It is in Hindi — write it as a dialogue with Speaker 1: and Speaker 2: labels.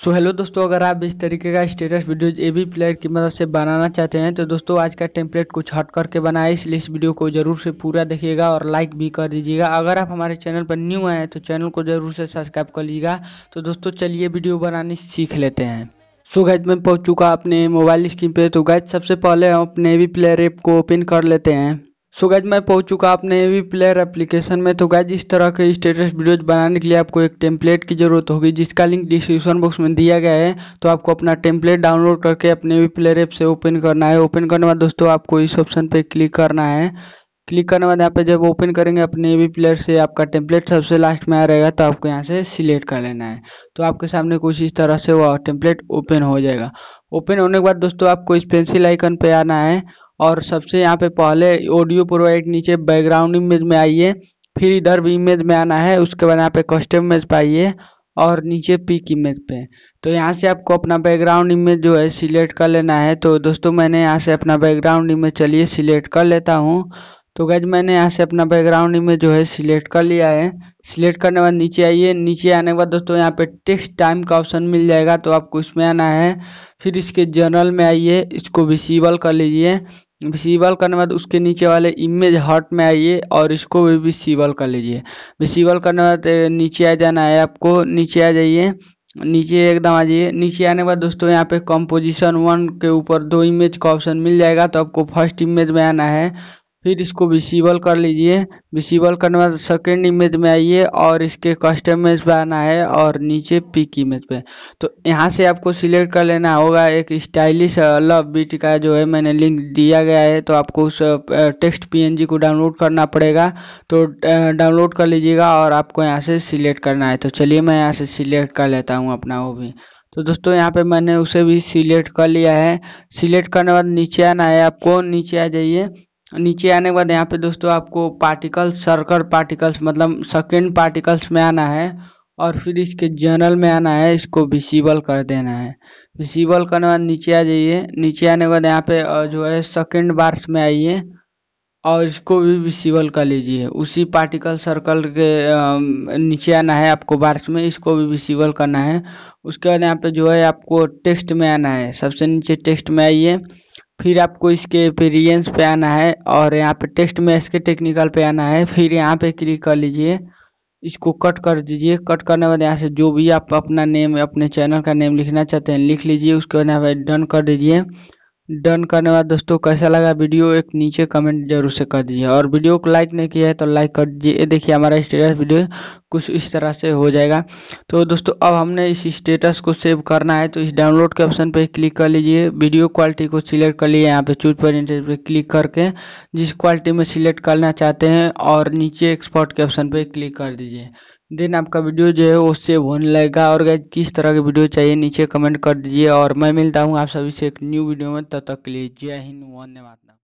Speaker 1: सो so, हेलो दोस्तों अगर आप इस तरीके का status video A B player की मदद से बनाना चाहते हैं तो दोस्तों आज का टेम्पलेट कुछ हट करके बनाए इसलिए इस वीडियो को ज़रूर से पूरा देखिएगा और लाइक भी कर दीजिएगा। अगर आप हमारे चैनल पर न्यू आए हैं तो चैनल को ज़रूर से सब्सक्राइब कर लीजिएगा। तो दोस्तों चलिए वीडियो बनानी सीख लेते हैं। सो गैज मैं पहुँच चुका अपने मोबाइल स्क्रीन पे। तो गैज सबसे पहले हम अपने ए प्लेयर ऐप को ओपन कर लेते हैं। सो गैज मैं पहुँच चुका अपने एवी प्लेयर एप्लीकेशन में। तो गैज इस तरह के स्टेटस वीडियोज़ बनाने के लिए आपको एक टेम्पलेट की ज़रूरत होगी, जिसका लिंक डिस्क्रिप्शन बॉक्स में दिया गया है। तो आपको अपना टेम्पलेट डाउनलोड करके अपने वी प्लेयर ऐप से ओपन करना है। ओपन करने बाद दोस्तों, आपको इस ऑप्शन पर क्लिक करना है। क्लिक करने बाद यहाँ पे जब ओपन करेंगे अपने वी प्लेयर से, आपका टेम्पलेट सबसे लास्ट में आ रहेगा तो आपको यहाँ से सिलेक्ट कर लेना है। तो आपके सामने कुछ इस तरह से वह टेम्पलेट ओपन हो जाएगा। ओपन होने के बाद दोस्तों आपको इस पेंसिल आइकन पे आना है और सबसे यहाँ पे पहले ऑडियो प्रोवाइड नीचे बैकग्राउंड इमेज में आइए, फिर इधर भी इमेज में आना है, उसके बाद यहाँ पे कस्टम इमेज पे आइए और नीचे पिक इमेज पे। तो यहाँ से आपको अपना बैकग्राउंड इमेज जो है सिलेक्ट कर लेना है। तो दोस्तों मैंने यहाँ से अपना बैकग्राउंड इमेज चलिए सिलेक्ट कर लेता हूँ। तो गैज मैंने यहाँ से अपना बैकग्राउंड इमेज जो है सिलेक्ट कर लिया है। सिलेक्ट करने के बाद नीचे आइए। नीचे आने के बाद दोस्तों, यहाँ पे टेक्स्ट टाइम का ऑप्शन मिल जाएगा तो आपको इसमें आना है। फिर इसके जनरल में आइए, इसको विजिबल कर लीजिए। विजिबल करने के बाद उसके नीचे वाले इमेज हॉट में आइए और इसको भी विजिबल कर लीजिए। विजिबल करने के बाद नीचे आ जाना है आपको। नीचे आ जाइए। नीचे एकदम आ जाइए। नीचे आने के बाद दोस्तों, यहाँ पे कंपोजिशन वन के ऊपर दो इमेज का ऑप्शन मिल जाएगा तो आपको फ़र्स्ट इमेज में आना है। फिर इसको विजिबल कर लीजिए। विजिबल करने के बाद सेकेंड इमेज में आइए और इसके कस्टम इमेज पे आना है और नीचे पिक इमेज पे। तो यहाँ से आपको सिलेक्ट कर लेना होगा। एक स्टाइलिश लव बीट का जो है मैंने लिंक दिया गया है तो आपको उस टेक्स्ट पीएनजी को डाउनलोड करना पड़ेगा। तो डाउनलोड कर लीजिएगा और आपको यहाँ से सिलेक्ट करना है। तो चलिए मैं यहाँ से सिलेक्ट कर लेता हूँ अपना वो भी। तो दोस्तों, यहाँ पे मैंने उसे भी सिलेक्ट कर लिया है। सिलेक्ट करने के बाद नीचे आना है आपको। नीचे आ जाइए। नीचे आने के बाद यहाँ पे दोस्तों आपको पार्टिकल्स सर्कल पार्टिकल्स मतलब सेकेंड पार्टिकल्स में आना है और फिर इसके जनरल में आना है, इसको विजिबल कर देना है। विजिबल करने के बाद नीचे आ जाइए। नीचे आने के बाद यहाँ पे जो है सेकेंड बार्स में आइए और इसको भी विजिबल कर लीजिए। उसी पार्टिकल सर्कल के नीचे आना है आपको बार्स में, इसको भी विजिबल करना है। उसके बाद यहाँ पे जो है आपको टेक्स्ट में आना है। सबसे नीचे टेक्स्ट में आइए। फिर आपको इसके वेरिएंस पे आना है और यहाँ पे टेक्स्ट में इसके टेक्निकल पे आना है। फिर यहाँ पे क्लिक कर लीजिए। इसको कट कर दीजिए। कट करने के बाद यहाँ से जो भी आप अपना नेम अपने चैनल का नेम लिखना चाहते हैं, लिख लीजिए। उसके बाद यहाँ पे डन कर दीजिए। डन करने बाद दोस्तों, कैसा लगा वीडियो? एक नीचे कमेंट ज़रूर से कर दीजिए। और वीडियो को लाइक नहीं किया है तो लाइक कर दीजिए। ये देखिए, हमारा स्टेटस वीडियो कुछ इस तरह से हो जाएगा। तो दोस्तों, अब हमने इस स्टेटस को सेव करना है तो इस डाउनलोड के ऑप्शन पे क्लिक कर लीजिए। वीडियो क्वालिटी को सिलेक्ट कर लीजिए यहाँ पे चूज़ पर क्लिक करके। जिस क्वालिटी में सिलेक्ट करना चाहते हैं और नीचे एक्सपोर्ट के ऑप्शन पर क्लिक कर दीजिए। देन आपका वीडियो जो है वो सेव होने लगेगा। और गैस किस तरह की वीडियो चाहिए, नीचे कमेंट कर दीजिए। और मैं मिलता हूँ आप सभी से एक न्यू वीडियो में। तब तक के लिए जय हिंद धन्यवाद